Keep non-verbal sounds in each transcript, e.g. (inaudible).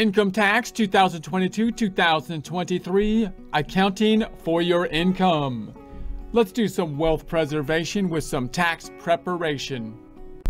Income tax 2022-2023, accounting for your income. Let's do some wealth preservation with some tax preparation.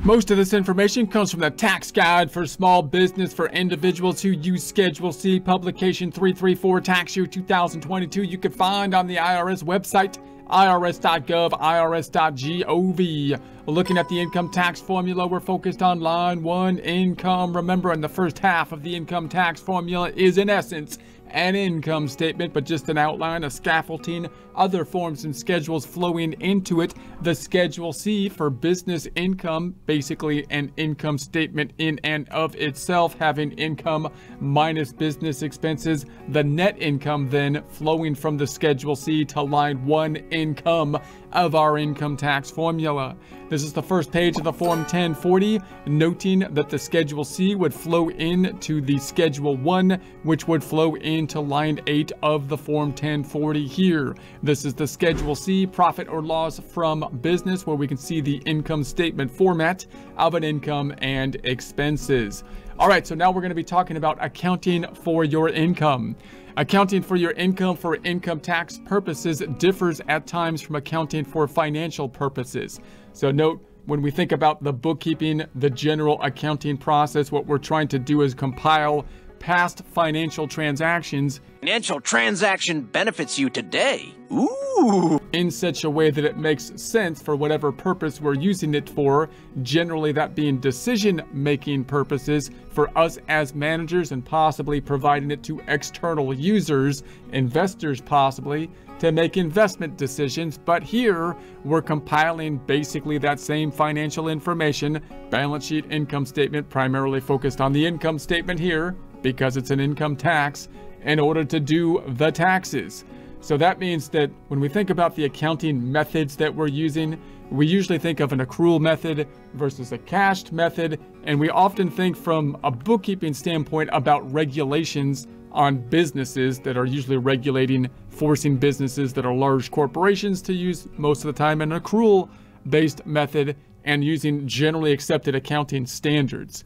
Most of this information comes from the Tax Guide for Small Business for Individuals who use Schedule C, Publication 334, Tax Year 2022. You can find on the IRS website, irs.gov, irs.gov. Looking at the income tax formula, we're focused on line one, income. Remember, in the first half of the income tax formula is, in essence, an income statement, but just an outline, a scaffolding, other forms and schedules flowing into it. The Schedule C for business income, basically an income statement in and of itself, having income minus business expenses. The net income then flowing from the Schedule C to line one income of our income tax formula. This is the first page of the Form 1040, noting that the Schedule C would flow into the Schedule 1, which would flow into line 8 of the Form 1040 here. This is the Schedule C, profit or loss from business, where we can see the income statement format of an income and expenses. All right, so now we're going to be talking about accounting for your income. Accounting for your income for income tax purposes differs at times from accounting for financial purposes. So note, when we think about the bookkeeping, the general accounting process, what we're trying to do is compile past financial transactions. Financial transaction benefits you today. Ooh. In such a way that it makes sense for whatever purpose we're using it for, generally that being decision making purposes for us as managers and possibly providing it to external users, investors possibly, to make investment decisions. But here we're compiling basically that same financial information, balance sheet, income statement, primarily focused on the income statement here, because it's an income tax in order to do the taxes. So that means that when we think about the accounting methods that we're using, we usually think of an accrual method versus a cashed method, and we often think from a bookkeeping standpoint about regulations on businesses that are usually regulating, forcing businesses that are large corporations to use most of the time an accrual based method and using generally accepted accounting standards.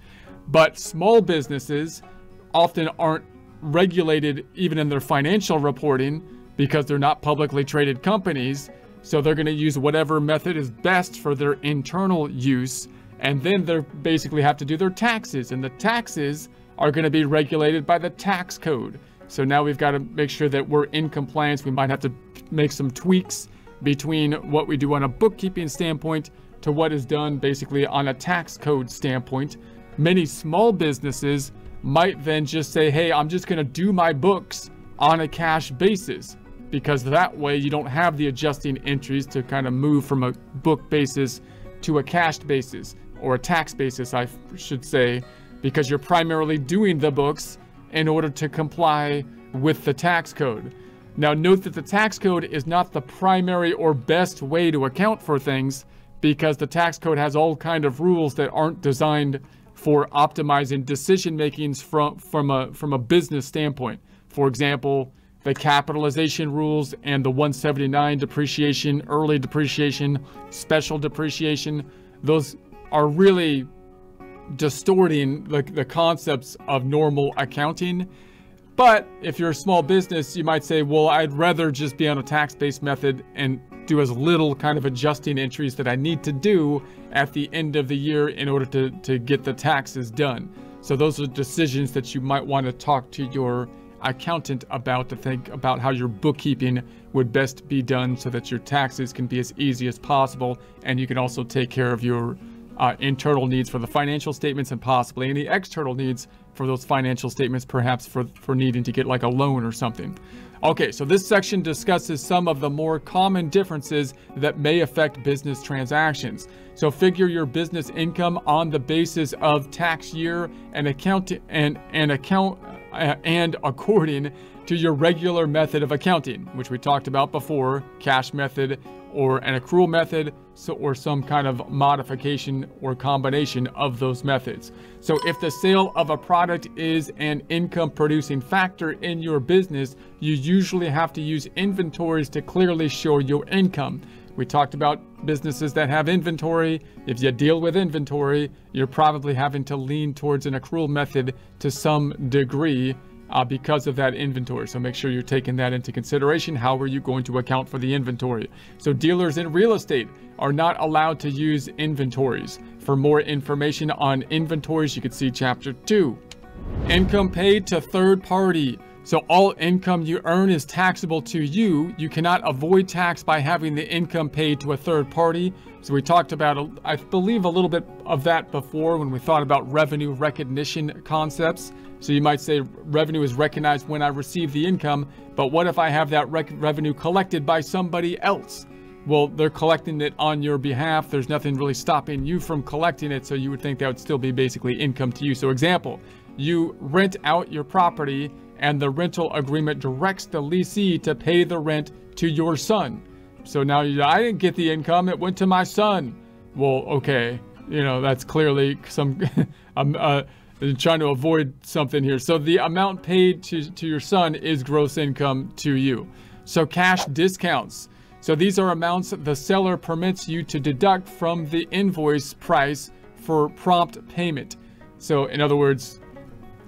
But small businesses often aren't regulated even in their financial reporting because they're not publicly traded companies. So they're going to use whatever method is best for their internal use. And then they basically have to do their taxes. And the taxes are going to be regulated by the tax code. So now we've got to make sure that we're in compliance. We might have to make some tweaks between what we do on a bookkeeping standpoint to what is done basically on a tax code standpoint. Many small businesses might then just say, hey, I'm just going to do my books on a cash basis because that way you don't have the adjusting entries to kind of move from a book basis to a cash basis or a tax basis, I should say, because you're primarily doing the books in order to comply with the tax code. Now note that the tax code is not the primary or best way to account for things because the tax code has all kind of rules that aren't designed for optimizing decision makings from from a from a business standpoint. For example, the capitalization rules and the 179 depreciation, early depreciation, special depreciation, those are really distorting the, the concepts of normal accounting. But if you're a small business, you might say, well, I'd rather just be on a tax-based method and do as little kind of adjusting entries that I need to do at the end of the year in order to, to get the taxes done. So those are decisions that you might want to talk to your accountant about to think about how your bookkeeping would best be done so that your taxes can be as easy as possible and you can also take care of your uh, internal needs for the financial statements and possibly any external needs for those financial statements, perhaps for, for needing to get like a loan or something. Okay, so this section discusses some of the more common differences that may affect business transactions. So figure your business income on the basis of tax year and account and and account Uh, and according to your regular method of accounting, which we talked about before, cash method or an accrual method, so, or some kind of modification or combination of those methods. So if the sale of a product is an income producing factor in your business, you usually have to use inventories to clearly show your income. We talked about businesses that have inventory. If you deal with inventory, you're probably having to lean towards an accrual method to some degree uh, because of that inventory. So make sure you're taking that into consideration. How are you going to account for the inventory? So dealers in real estate are not allowed to use inventories. For more information on inventories, you can see chapter two. Income paid to third party. So all income you earn is taxable to you. You cannot avoid tax by having the income paid to a third party. So we talked about, I believe, a little bit of that before when we thought about revenue recognition concepts. So you might say revenue is recognized when I receive the income, but what if I have that revenue collected by somebody else? Well, they're collecting it on your behalf. There's nothing really stopping you from collecting it, so you would think that would still be basically income to you. So example, you rent out your property and the rental agreement directs the leasee to pay the rent to your son. So now I didn't get the income, it went to my son. Well, okay, you know, that's clearly some, (laughs) I'm uh, trying to avoid something here. So the amount paid to, to your son is gross income to you. So cash discounts. So these are amounts the seller permits you to deduct from the invoice price for prompt payment. So in other words,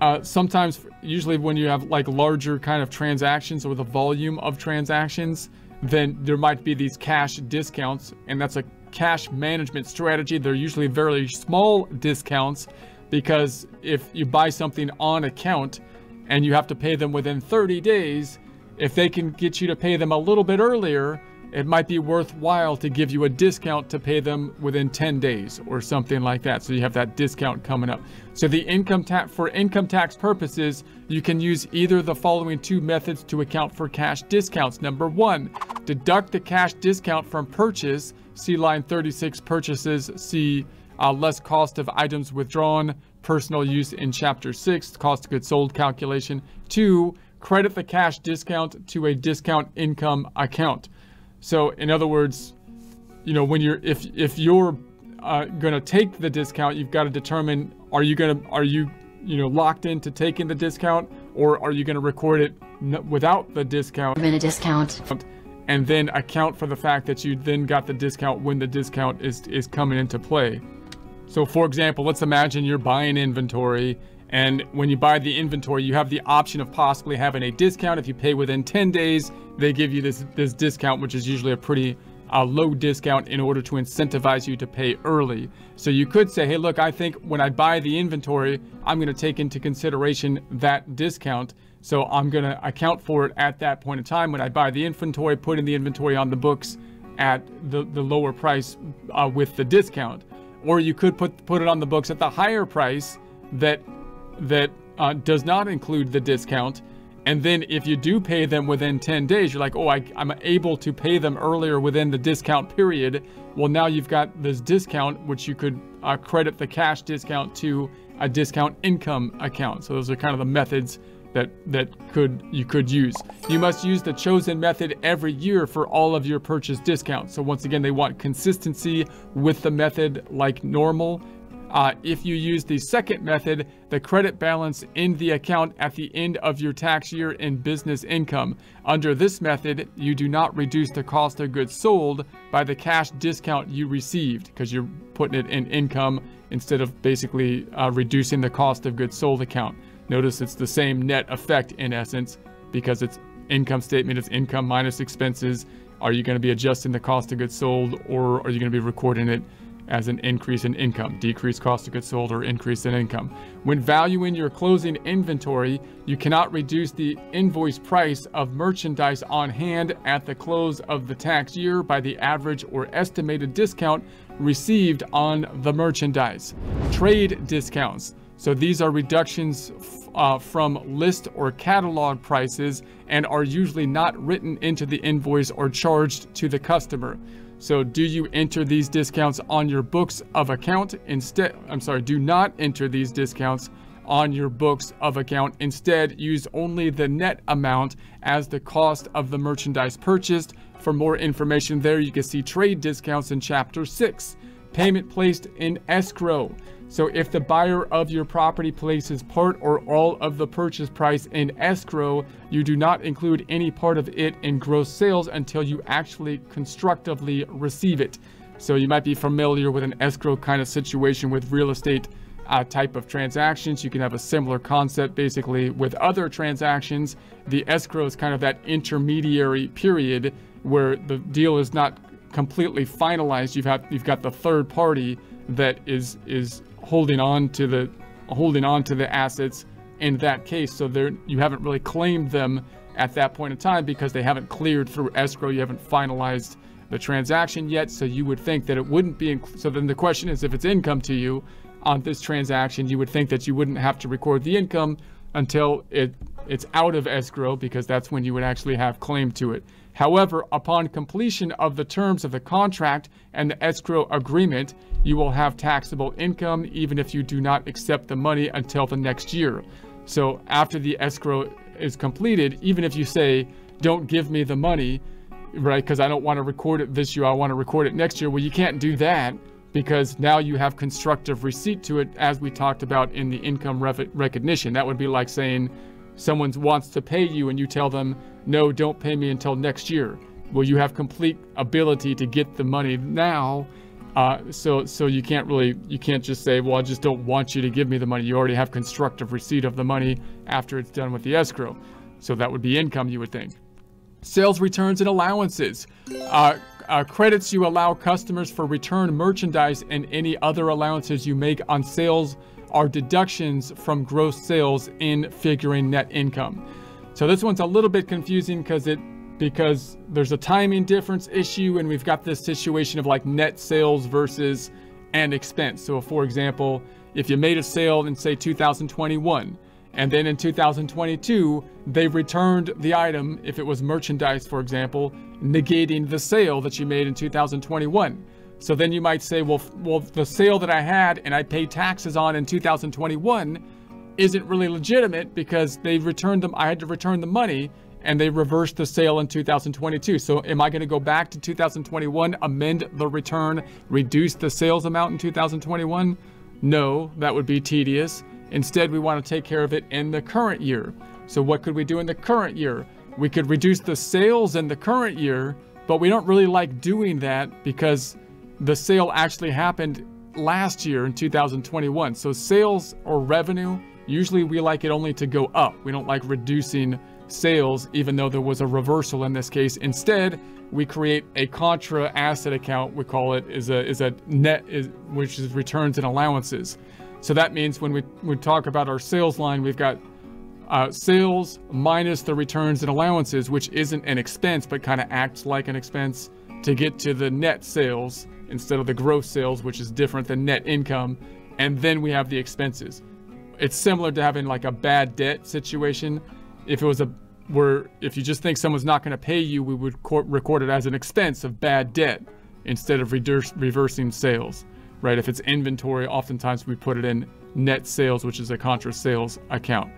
uh, sometimes, usually when you have like larger kind of transactions or the volume of transactions, then there might be these cash discounts, and that's a cash management strategy. They're usually very small discounts because if you buy something on account and you have to pay them within 30 days, if they can get you to pay them a little bit earlier, it might be worthwhile to give you a discount to pay them within 10 days or something like that. So you have that discount coming up. So the income tax for income tax purposes, you can use either the following two methods to account for cash discounts. Number one, deduct the cash discount from purchase. See line 36 purchases. See uh, less cost of items withdrawn, personal use in chapter six, cost of goods sold calculation. Two, credit the cash discount to a discount income account. So in other words, you know, when you're if if you're uh, going to take the discount, you've got to determine are you going to are you you know locked into taking the discount or are you going to record it without the discount? In a discount. And then account for the fact that you then got the discount when the discount is is coming into play. So for example, let's imagine you're buying inventory and when you buy the inventory, you have the option of possibly having a discount. If you pay within 10 days, they give you this, this discount, which is usually a pretty uh, low discount in order to incentivize you to pay early. So you could say, hey, look, I think when I buy the inventory, I'm going to take into consideration that discount. So I'm going to account for it at that point in time. When I buy the inventory, put in the inventory on the books at the, the lower price uh, with the discount. Or you could put, put it on the books at the higher price that that uh, does not include the discount. And then if you do pay them within 10 days, you're like, oh, I, am able to pay them earlier within the discount period. Well, now you've got this discount, which you could uh, credit the cash discount to a discount income account. So those are kind of the methods that that could you could use. You must use the chosen method every year for all of your purchase discounts. So once again, they want consistency with the method like normal. Uh, if you use the second method, the credit balance in the account at the end of your tax year in business income. Under this method, you do not reduce the cost of goods sold by the cash discount you received because you're putting it in income instead of basically uh, reducing the cost of goods sold account. Notice it's the same net effect in essence because it's income statement, it's income minus expenses. Are you going to be adjusting the cost of goods sold or are you going to be recording it as an increase in income, decreased cost of goods sold, or increase in income. When valuing your closing inventory, you cannot reduce the invoice price of merchandise on hand at the close of the tax year by the average or estimated discount received on the merchandise. Trade discounts. So these are reductions uh, from list or catalog prices and are usually not written into the invoice or charged to the customer. So do you enter these discounts on your books of account instead? I'm sorry, do not enter these discounts on your books of account. Instead, use only the net amount as the cost of the merchandise purchased. For more information there, you can see trade discounts in chapter 6. Payment placed in escrow. So if the buyer of your property places part or all of the purchase price in escrow, you do not include any part of it in gross sales until you actually constructively receive it. So you might be familiar with an escrow kind of situation with real estate uh, type of transactions. You can have a similar concept basically with other transactions. The escrow is kind of that intermediary period where the deal is not completely finalized. You've had you've got the third party that is is holding on to the holding on to the assets in that case. So you haven't really claimed them at that point in time because they haven't cleared through escrow. You haven't finalized the transaction yet. So you would think that it wouldn't be. so then the question is, if it's income to you on this transaction, you would think that you wouldn't have to record the income until it it's out of escrow because that's when you would actually have claim to it. However, upon completion of the terms of the contract and the escrow agreement, you will have taxable income even if you do not accept the money until the next year. So after the escrow is completed, even if you say, don't give me the money, right, because I don't want to record it this year, I want to record it next year. Well, you can't do that because now you have constructive receipt to it as we talked about in the income recognition. That would be like saying, someone wants to pay you and you tell them, no, don't pay me until next year. Well, you have complete ability to get the money now. Uh, so, so you can't really, you can't just say, well, I just don't want you to give me the money. You already have constructive receipt of the money after it's done with the escrow. So that would be income, you would think. Sales returns and allowances. Uh, uh, credits you allow customers for return merchandise and any other allowances you make on sales are deductions from gross sales in figuring net income. So this one's a little bit confusing because it because there's a timing difference issue and we've got this situation of like net sales versus an expense. So for example, if you made a sale in say 2021 and then in 2022 they returned the item if it was merchandise for example, negating the sale that you made in 2021 so then you might say, well, well, the sale that I had and I paid taxes on in 2021 isn't really legitimate because they returned them. I had to return the money and they reversed the sale in 2022. So am I going to go back to 2021, amend the return, reduce the sales amount in 2021? No, that would be tedious. Instead, we want to take care of it in the current year. So what could we do in the current year? We could reduce the sales in the current year, but we don't really like doing that because the sale actually happened last year in 2021. So sales or revenue, usually we like it only to go up. We don't like reducing sales, even though there was a reversal in this case. Instead, we create a contra asset account. We call it is a is a net is which is returns and allowances. So that means when we we talk about our sales line, we've got uh, sales minus the returns and allowances, which isn't an expense but kind of acts like an expense to get to the net sales instead of the gross sales, which is different than net income. And then we have the expenses. It's similar to having like a bad debt situation. If it was a where if you just think someone's not going to pay you, we would record it as an expense of bad debt instead of reversing sales, right? If it's inventory, oftentimes we put it in net sales, which is a contra sales account.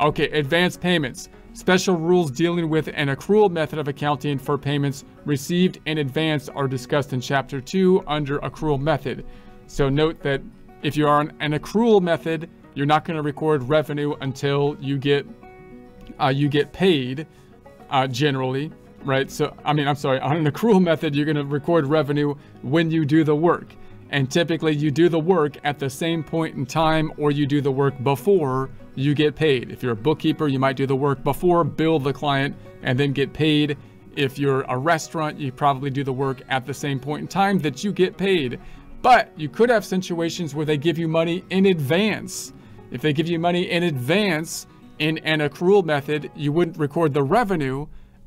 Okay, advance payments. Special rules dealing with an accrual method of accounting for payments received in advance are discussed in Chapter 2 under accrual method. So note that if you are on an accrual method, you're not going to record revenue until you get uh, you get paid uh, generally, right? So, I mean, I'm sorry, on an accrual method, you're going to record revenue when you do the work. And typically you do the work at the same point in time or you do the work before you get paid. If you're a bookkeeper, you might do the work before, bill the client, and then get paid. If you're a restaurant, you probably do the work at the same point in time that you get paid. But you could have situations where they give you money in advance. If they give you money in advance in an accrual method, you wouldn't record the revenue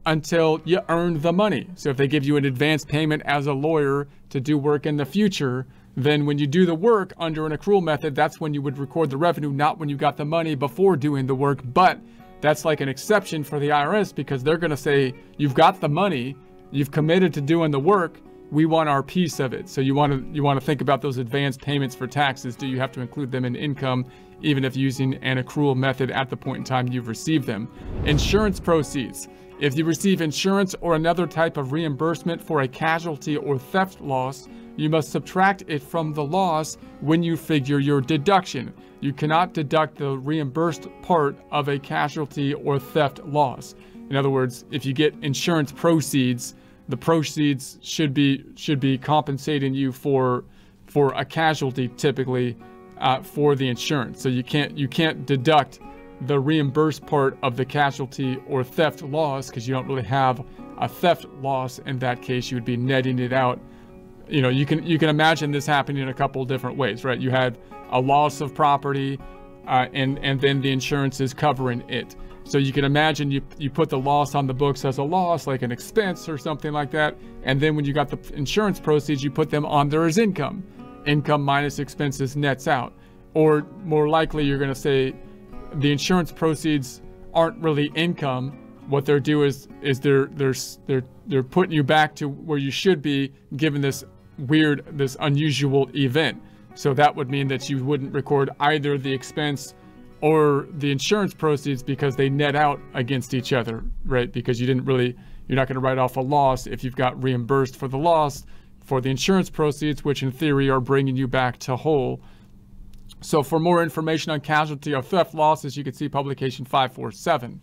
until you earn the money. So if they give you an advance payment as a lawyer to do work in the future, then when you do the work under an accrual method, that's when you would record the revenue, not when you got the money before doing the work. But that's like an exception for the IRS because they're going to say, you've got the money, you've committed to doing the work, we want our piece of it. So you want to you want to think about those advanced payments for taxes. Do you have to include them in income, even if using an accrual method at the point in time you've received them? Insurance proceeds. If you receive insurance or another type of reimbursement for a casualty or theft loss, you must subtract it from the loss when you figure your deduction. You cannot deduct the reimbursed part of a casualty or theft loss. In other words, if you get insurance proceeds, the proceeds should be should be compensating you for for a casualty typically uh, for the insurance. So you can't you can't deduct the reimbursed part of the casualty or theft loss because you don't really have a theft loss in that case. You would be netting it out you know, you can you can imagine this happening in a couple different ways, right? You had a loss of property, uh, and and then the insurance is covering it. So you can imagine you you put the loss on the books as a loss, like an expense or something like that, and then when you got the insurance proceeds, you put them on there as income. Income minus expenses nets out. Or more likely, you're going to say the insurance proceeds aren't really income. What they're do is is they're they're they're they're putting you back to where you should be given this weird, this unusual event. So that would mean that you wouldn't record either the expense or the insurance proceeds because they net out against each other, right? Because you didn't really, you're not going to write off a loss if you've got reimbursed for the loss for the insurance proceeds, which in theory are bringing you back to whole. So for more information on casualty or theft losses, you can see publication 547.